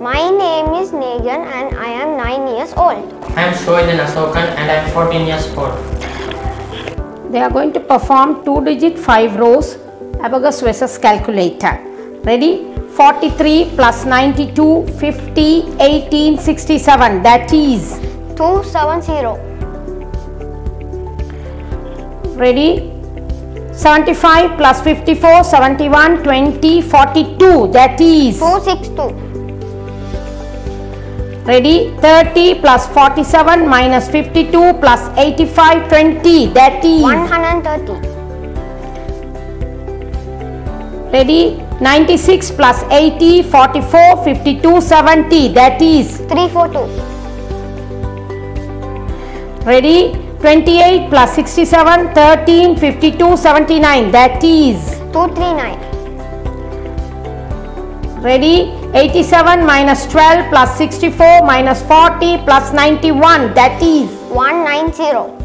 My name is Negan and I am 9 years old. I am Shoidan Asokan and I am 14 years old. They are going to perform 2 digit 5 rows abacus versus calculator. Ready? 43 plus 92, 50, 18, 67. That is. 270. Ready? 75 plus 54, 71, 20, 42. That is. 262. Ready? 30 plus 47 minus 52 plus 85, 20. That is. 130. Ready? 96 plus 80, 44, 52, 70. That is. 342. Ready? 28 plus 67, 13, 52, 79. That is. 239. Ready? 87 minus 12 plus 64 minus 40 plus 91. That is. 190.